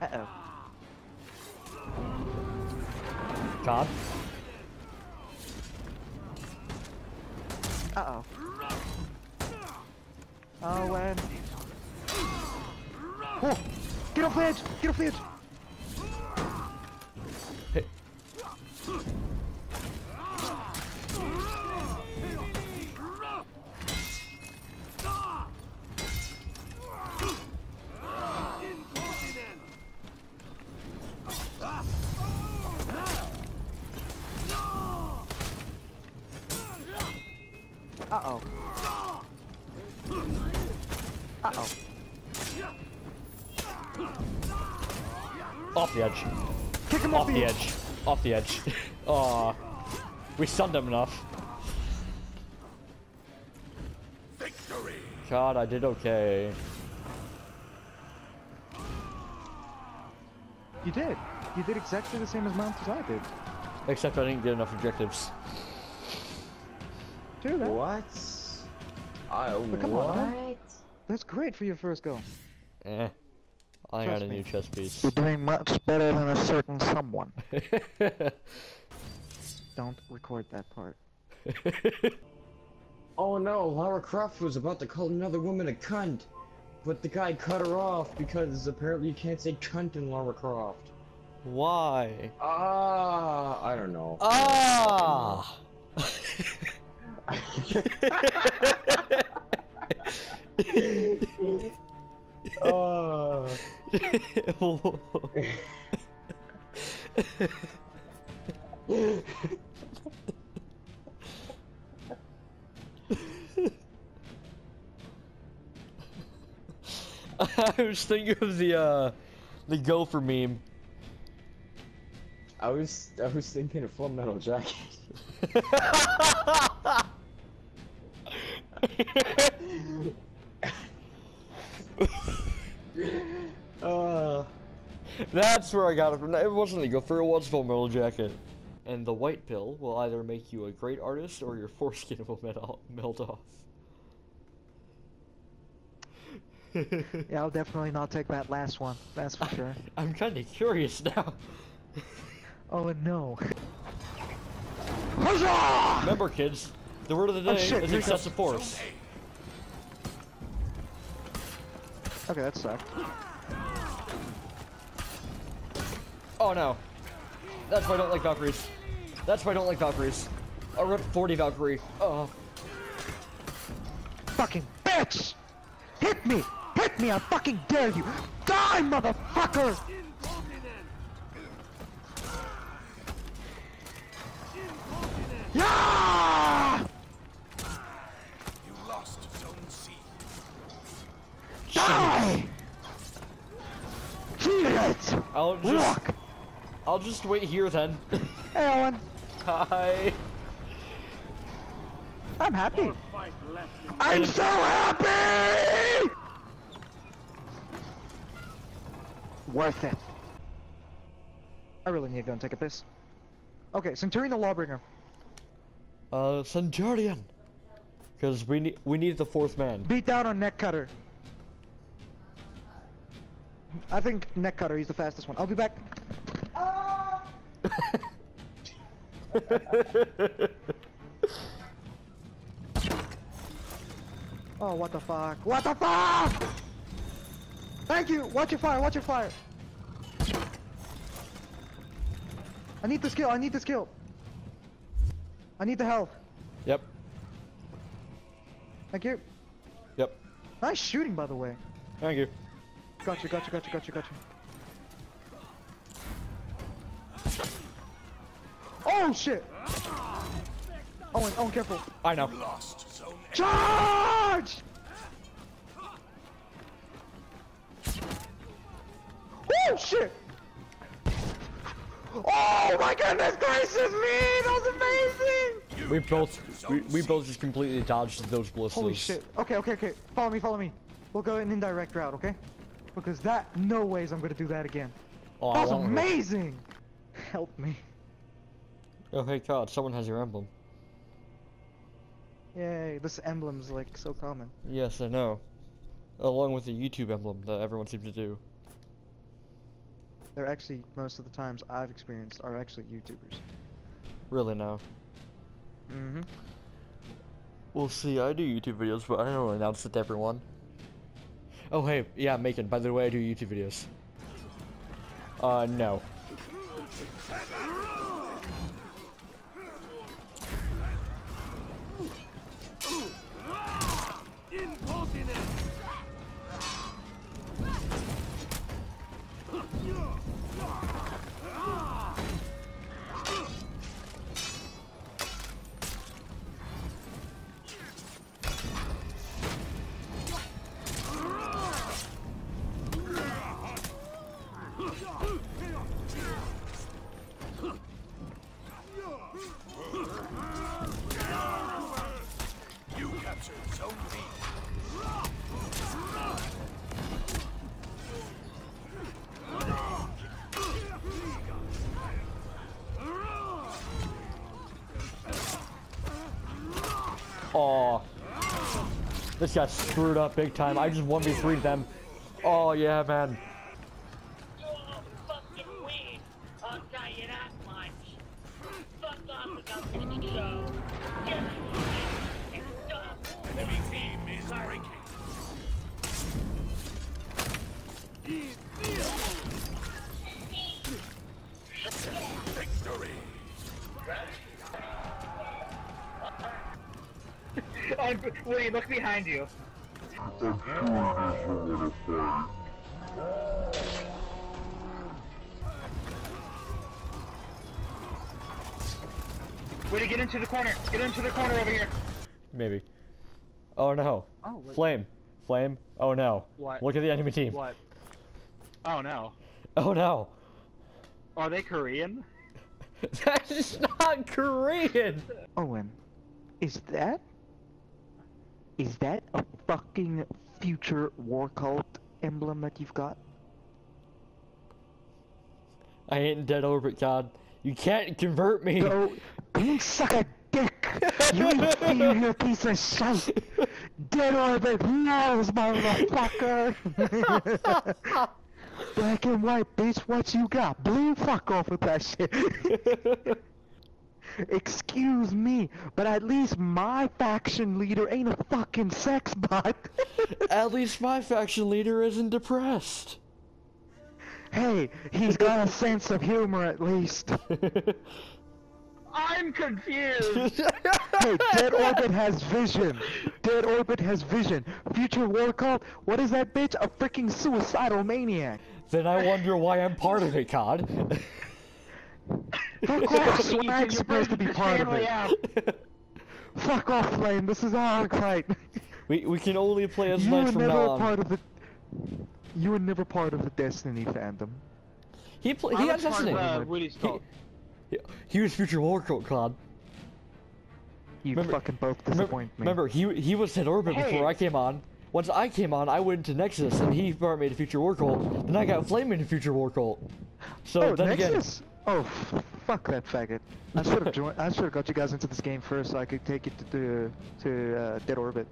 Uh-oh. God. Uh-oh. Oh, when... Oh! Get off the edge! Get off the edge! Off the edge. Kick him Off off the edge. Off the edge. Aw. we stunned him enough. Victory! God, I did okay. You did. You did exactly the same as Mount as I did. Except I didn't get enough objectives. Do that. What? I But come what? on. That's great for your first go. Eh. I Trust got a me. new chess piece. You're doing much better than a certain someone. Don't record that part. Oh no, Lara Croft was about to call another woman a cunt. But the guy cut her off because apparently you can't say cunt in Lara Croft. Why? Ah, I don't know. Ah! Uh, I was thinking of the uh the gopher meme. I was I was thinking of Full Metal Jacket. That's where I got it from. It wasn't the gopher, it was Full Metal Jacket. And the white pill will either make you a great artist or your foreskin will melt, melt off. Yeah, I'll definitely not take that last one. That's for sure. I'm kind of curious now. Oh no. Remember, kids, the word of the Oh, day shit, is here excessive comes- force. Okay, that sucked. Oh no. That's why I don't like Valkyries. That's why I don't like Valkyries. I ripped 40 Valkyrie. Oh. Fucking bitch! Hit me! Hit me! I fucking dare you! Die, motherfucker! Yeah! You lost Zone C. Die! Cheat it! I'll just, Look! I'll just wait here then. Hey, Owen. Hi. I'm happy. I'm so happy! Worth it. I really need to go and take a piss. Okay, Centurion the Lawbringer. Uh, Centurion. Because we need we need the fourth man. Beat down on Neck Cutter. I think Neck Cutter, he's the fastest one. I'll be back. Oh, what the fuck? What the fuck? Thank you! Watch your fire, watch your fire! I need the skill, I need the skill! I need the health. Yep. Thank you. Yep. Nice shooting, by the way. Thank you. Gotcha, gotcha, gotcha, gotcha, gotcha. Oh shit! Owen, Owen, careful! I know. Charge! Oh shit! Oh my goodness gracious me! That was amazing! We both we, we both just completely dodged those blisters. Holy shit. Okay, okay, okay. Follow me, follow me. We'll go an indirect route, okay? Because that, no ways I'm gonna do that again. Oh, That was amazing! Help me. Oh hey God, someone has your emblem. Yay, this emblem's like so common. Yes, I know. Along with the YouTube emblem that everyone seems to do. They're actually most of the times I've experienced are actually YouTubers. Really now. Mm-hmm. We'll see. I do YouTube videos, but I don't announce it to everyone. Oh hey, yeah, Macon. By the way, I do YouTube videos. Uh, no. Aw. This got screwed up big time. I just 1v3'd them. Oh yeah, man. And Woody, look behind you. Woody, get into the corner. Get into the corner over here. Maybe. Oh no. Oh, wait. Flame. Flame. Oh no. What? Look at the enemy team. What? Oh no. Oh no. Are they Korean? That's not Korean. Owen, is that is that a fucking future war cult emblem that you've got? I ain't in dead orbit, God. You can't convert me. Go, go and suck a dick. You inferior piece of shit. Dead orbit knows, motherfucker. Black and white, bitch. What you got? Blue. Fuck off with that shit. Excuse me, but at least my faction leader ain't a fucking sex bot. At least my faction leader isn't depressed. hey, he's got a sense of humor at least. I'm confused. Hey, Dead Orbit has vision. Dead Orbit has vision. Future War Cult, what is that bitch? A freaking suicidal maniac. then I wonder why I'm part of it, God. Fuck off, Swag's supposed to be part of it. out. Fuck off, Flame, this is our fight. we we can only play as You were knights from never now a on. part of the... You were never part of the Destiny fandom. He pl- he was has part of, Destiny. uh, He- He, he was future war cult, God. You Remember- fucking both Remember, disappoint me. remember, he he was in orbit Hey. before I came on. Once I came on, I went into Nexus, and he brought me to Future War Cult. Then I got Flame into Future War Cult. So Oh, then Nexus? Oh, f- fuck that faggot. I should have joined. I should have got you guys into this game first, so I could take you to to, to uh, Dead Orbit.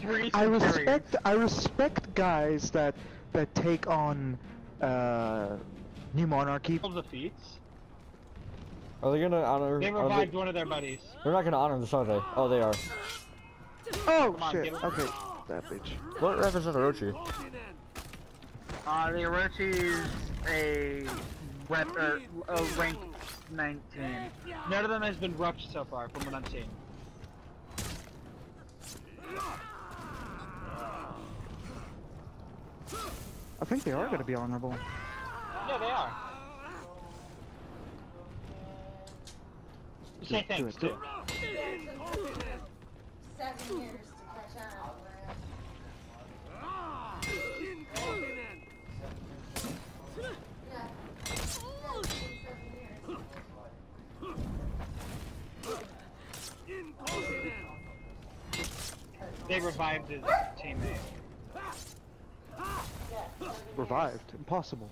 Three I centurions. respect. I respect guys that that take on uh, New Monarchy. Of the feats. Are they gonna honor? They are revived one of their buddies. They're not gonna honor this, are they? Oh, they are. Oh Come on, shit! get. Okay, that bitch. What represents Orochi? Uh, the Orochi is a rep, er, a rank 19. None of them has been roughed so far, from what I'm seeing. I think they are going to be honorable. Yeah, they are. You say Good, thanks too. seven years to catch on. Yeah. Yeah, it's been seven years. They revived his teammate. Revived. Impossible.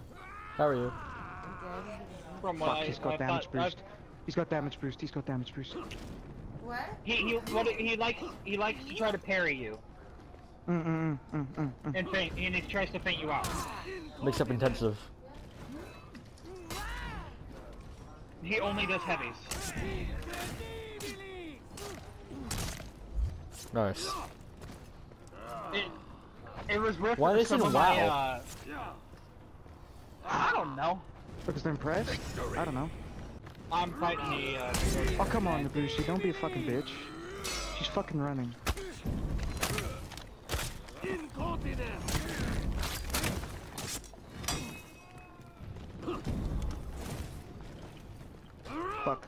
How are you? From what Fuck, I, he's got I damage thought, I- boost. He's got damage boost. He's got damage boost. What? he he what he likes he likes to try to parry you. Mm mm mm mm mm. and feint, and he tries to feint you out. Mix up intensive. He only does heavies. Nice. It, it was worth Why for they some said my, uh, I don't know. Because they're impressed? I don't know. I'm fighting the, uh, Oh, come on, Nobushi, don't be a fucking bitch. She's fucking running. Incontinent. Fuck.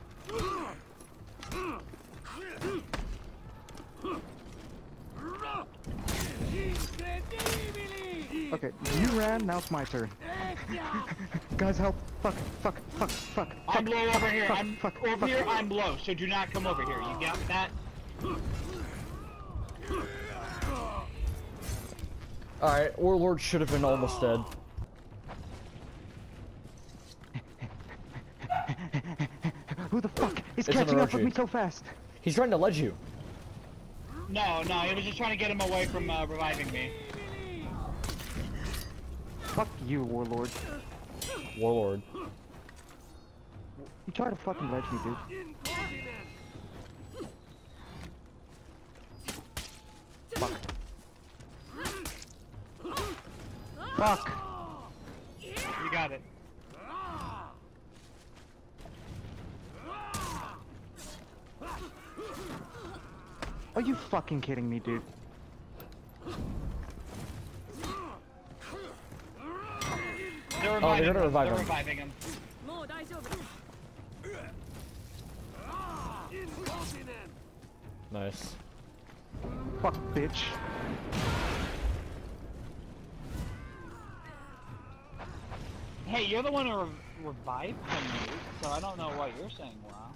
Incredibili. Okay, you ran, now it's my turn. Guys, help. Fuck, fuck, fuck, fuck. I'm fuck, low over here. fuck, I'm fuck, over fuck. here. I'm low. So do not come over here. You got that? Alright, Warlord should have been almost dead. Who the fuck is It's catching up with me so fast? He's trying to ledge you. No, no. He was just trying to get him away from uh, reviving me. Fuck you, Warlord. Warlord. You try to fucking ledge me, dude. Incontinent. Fuck. You got it. Are you fucking kidding me, dude? They're Oh, reviving they're gonna revive They're him. reviving him. Nice. Fuck, bitch. Hey, you're the one who re revived him, so I don't know what you're saying, wow.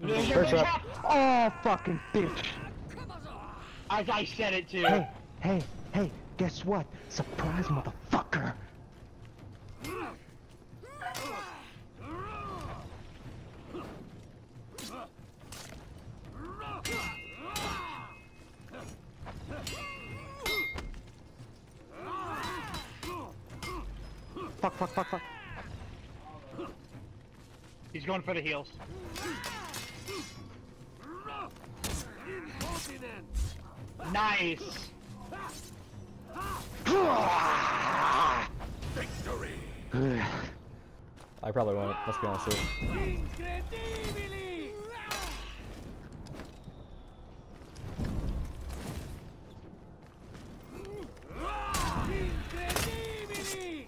There's your First up. Oh, fucking bitch. As I said it too. Hey, hey, hey, guess what? Surprise, motherfucker. Fuck, fuck, fuck, fuck. He's going for the heels. Nice. Victory. I probably won't, let's be honest with you. Incredibili. Incredibili.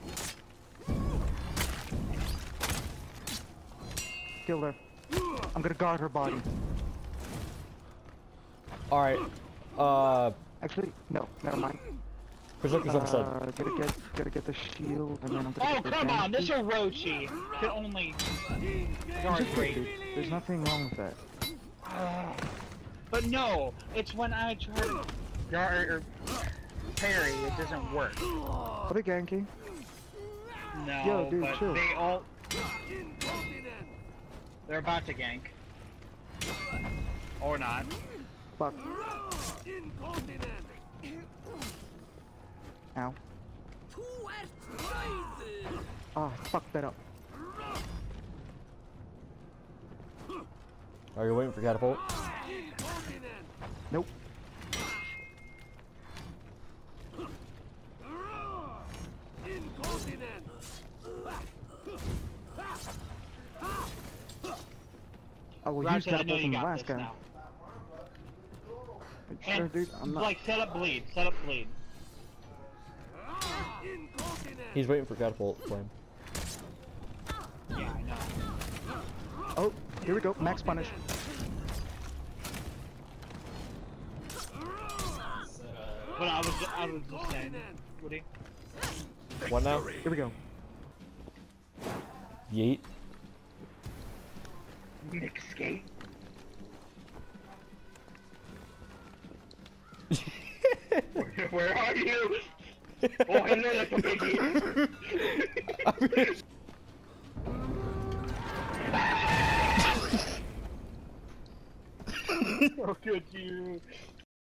Kill her. I'm gonna guard her body. Alright. Uh, Actually, no, never mind. Berserker's almost dead. Uh, gotta get, gotta get the shield, and then I'm gonna Oh get the come on, advantage. this Orochi can only guard Just great. There's nothing wrong with that. But no, it's when I try to guard or parry, it doesn't work. Are they ganking? No, Yo, dude, but chill. they all... They're about to gank. Or not. Fuck. Incontinent. Ow. Ah, fuck that up. Are you waiting for catapult? Nope. Incontinent. I will use Roger, I know catapult you from the last this guy. Sure, dude, I'm not. like set up bleed, set up bleed. Incontinent. He's waiting for catapult flame. Yeah, I know. Oh, here we go. Max punish. But I was I was just saying. Woody. What now? Here we go. Yeet. Nick skate. where, where are you? Oh, hello, little piggy. oh, good you.